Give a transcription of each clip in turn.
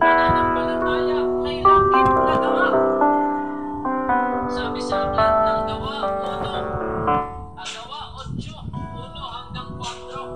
pananampalataya ay langit na gawa. Sabi sa aklat gawa, uno, gawa, otso, uno hanggang kwatro.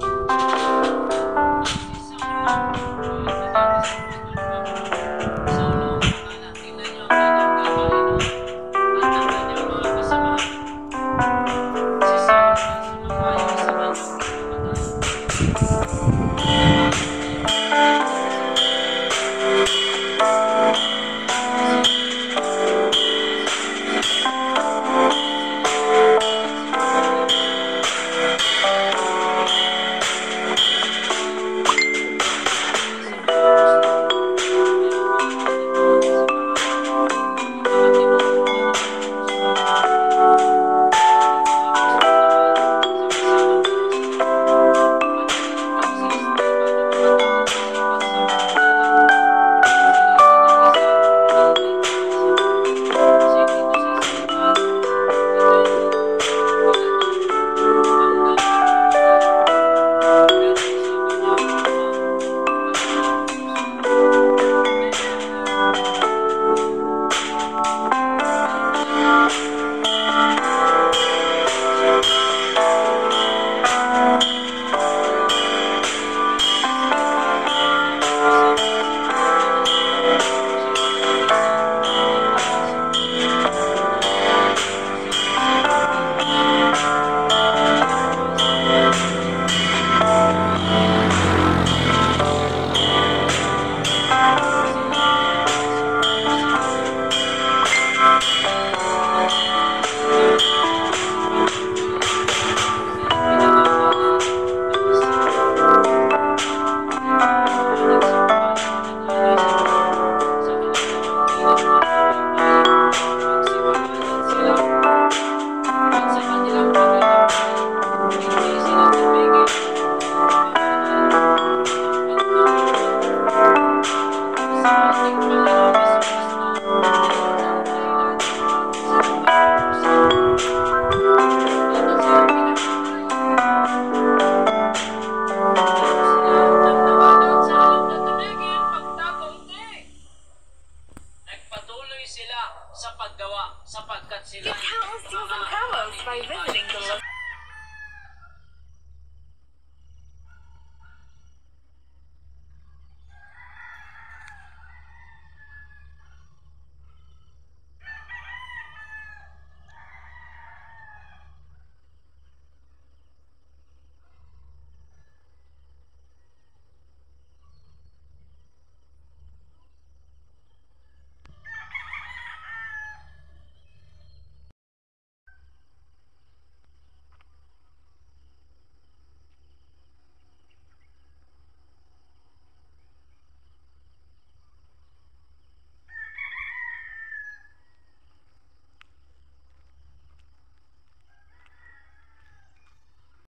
sa paggawa sapagkat sila Get Howl's Tools and by visiting the